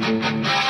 Oh,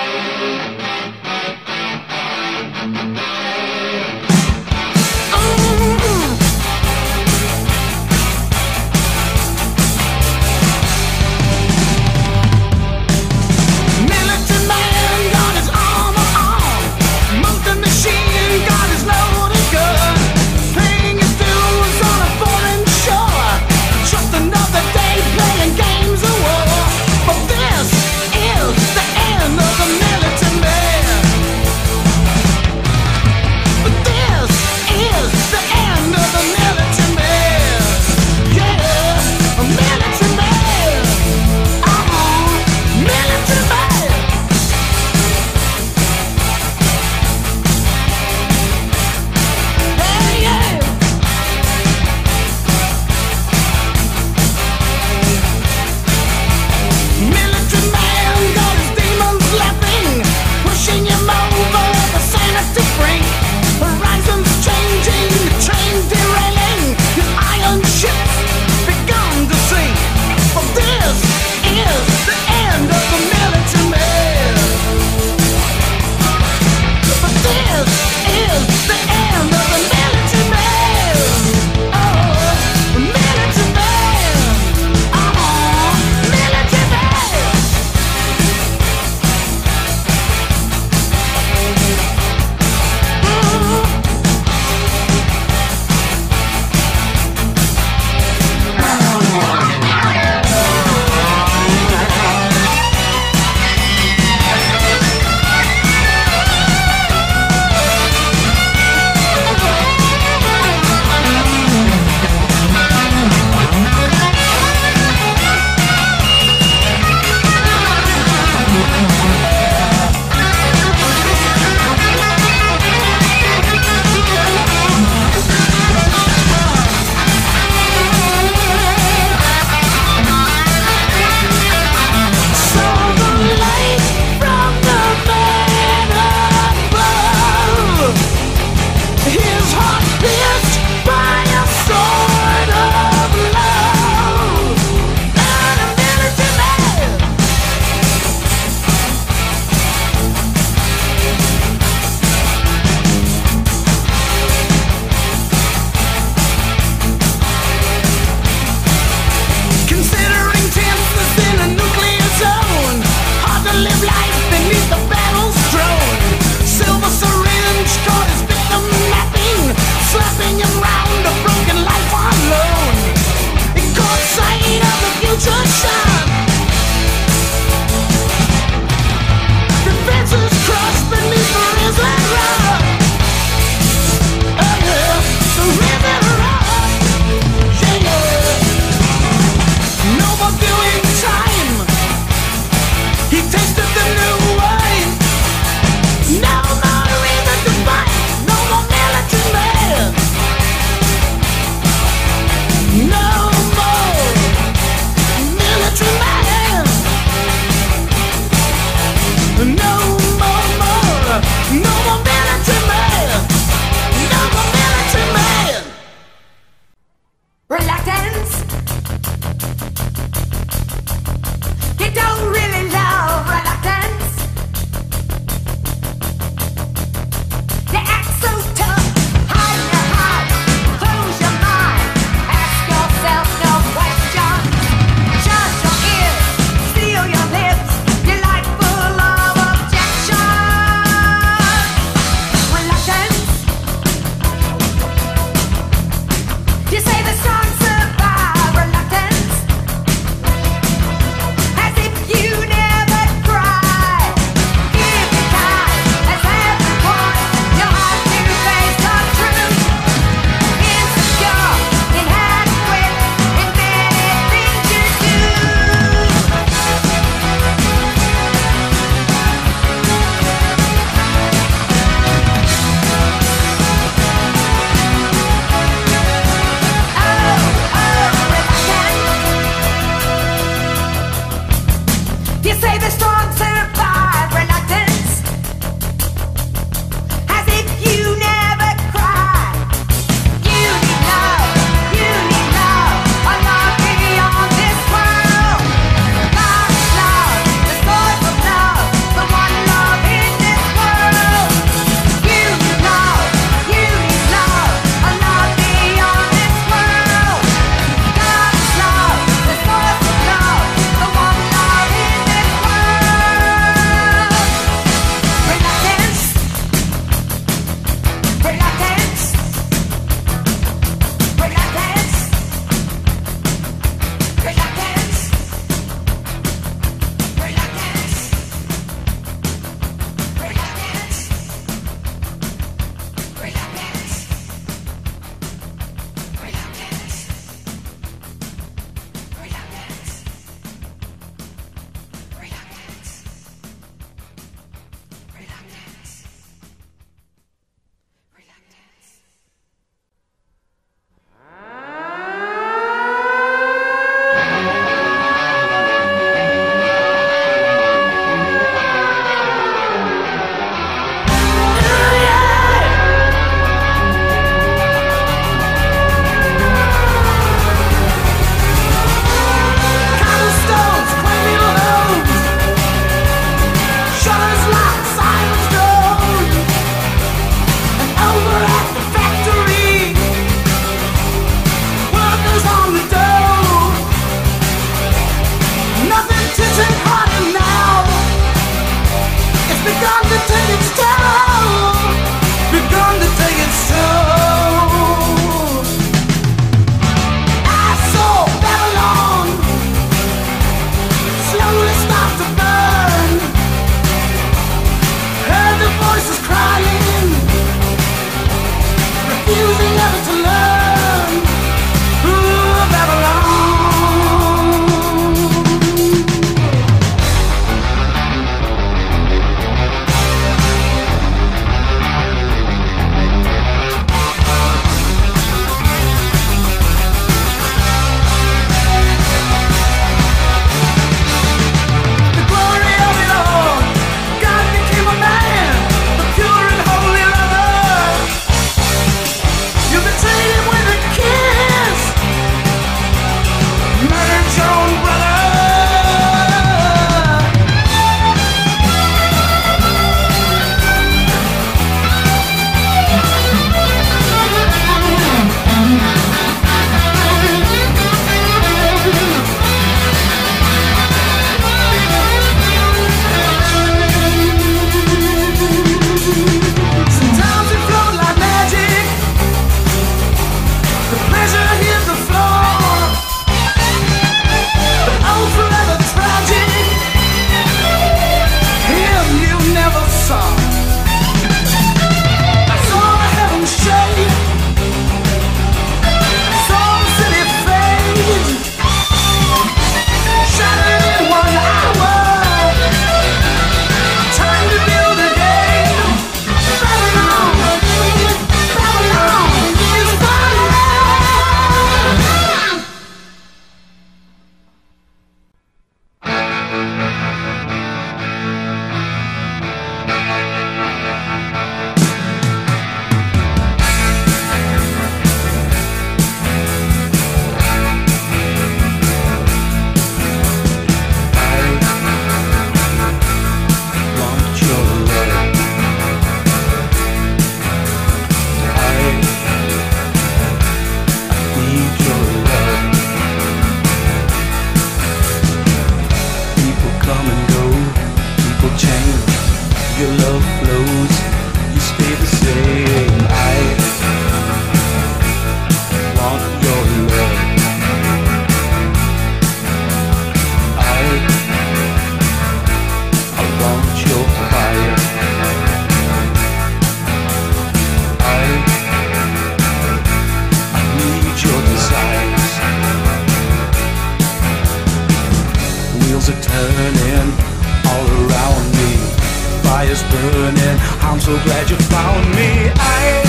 burning. I'm so glad you found me. I,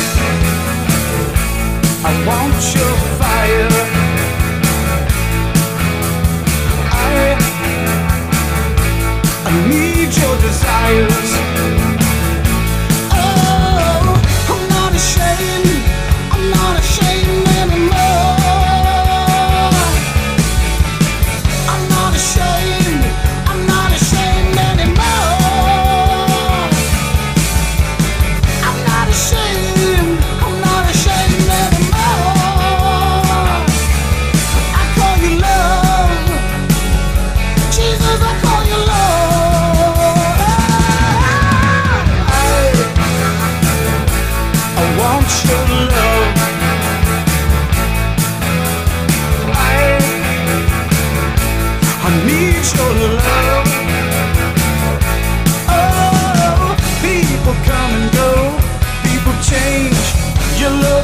I want your fire. People come and go, people change. You look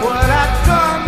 what I've done.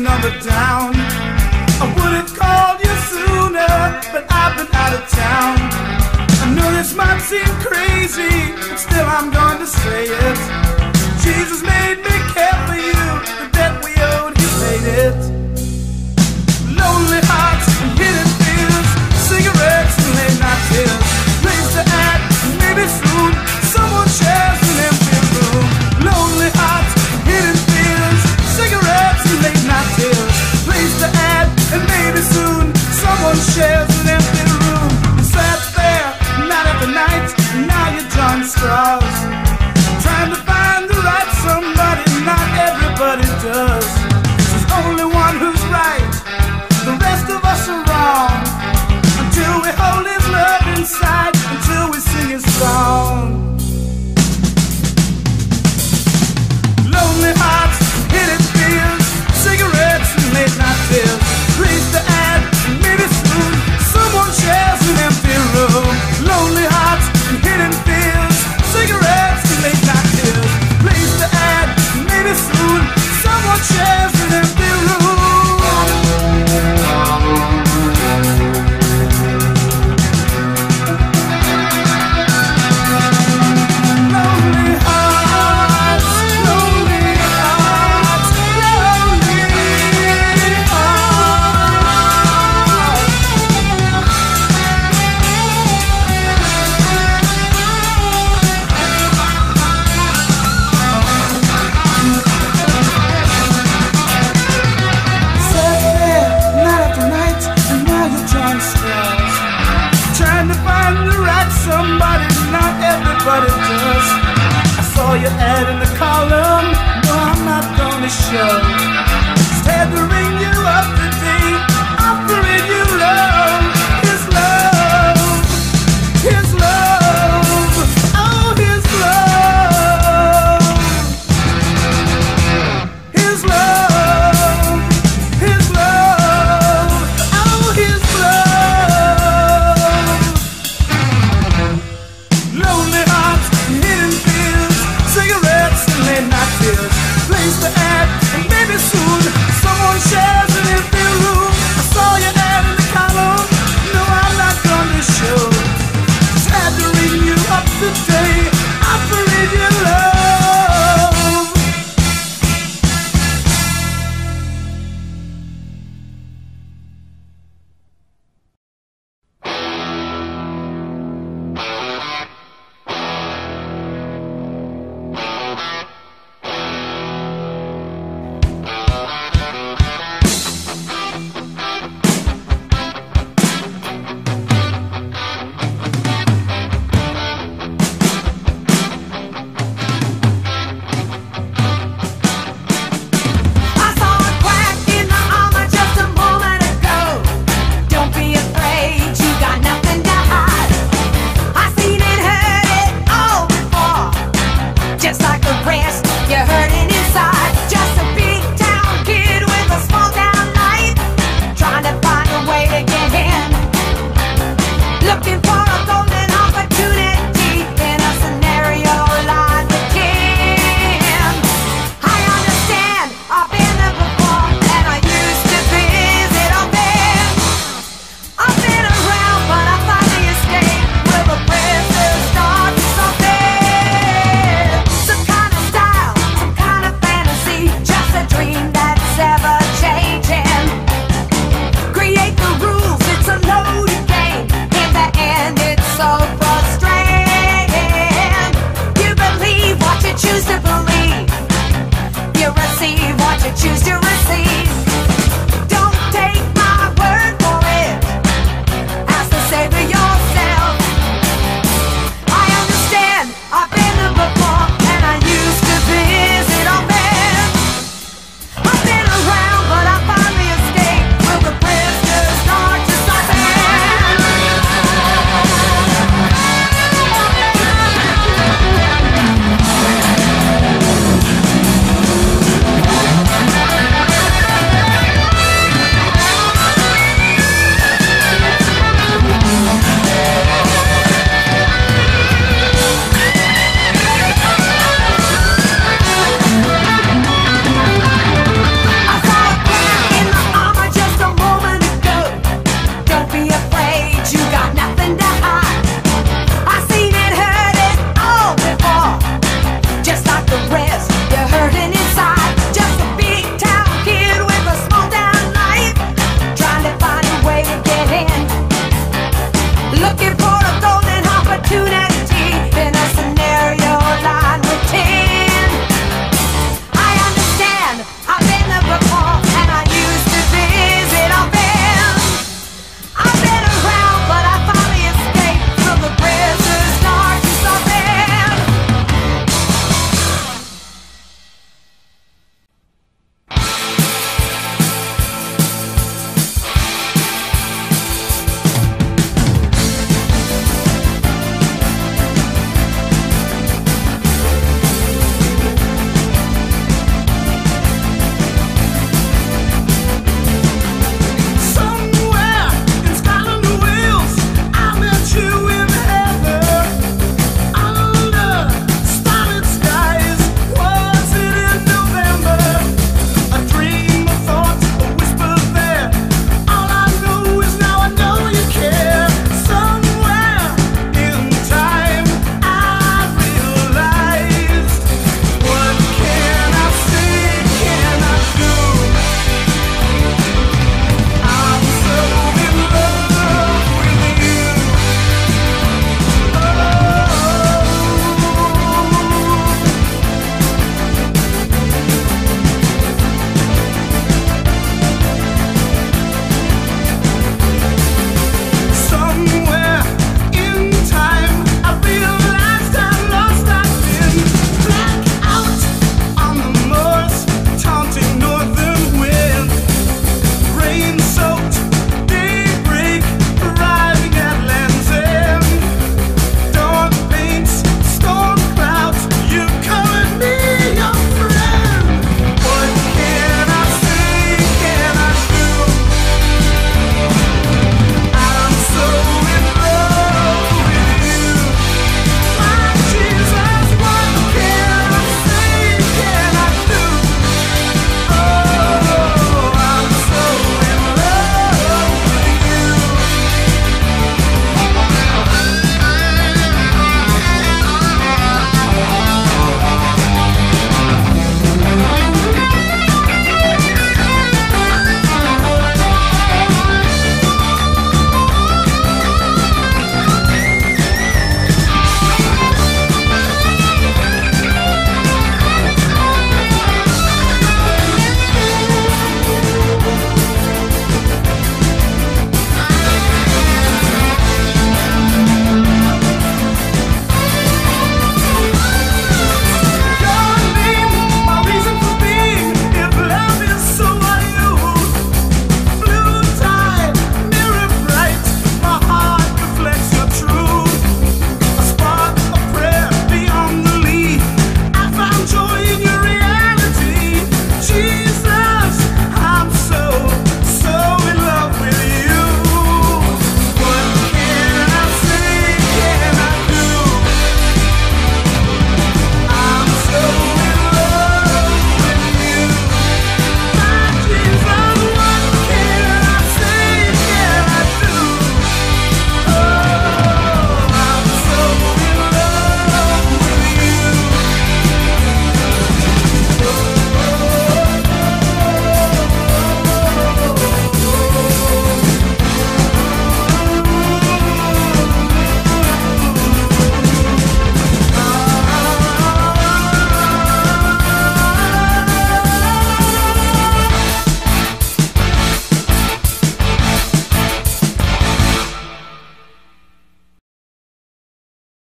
another down. I would have called you sooner, but I've been out of town. I know this might seem crazy, but still I'm going to say it. Jesus made me care for you. there's an empty room. You sat there night after night, and now you're John Strauss. Trying to find the right somebody, not everybody does. There's only one who's right, the rest of us are wrong. Until we hold his love inside.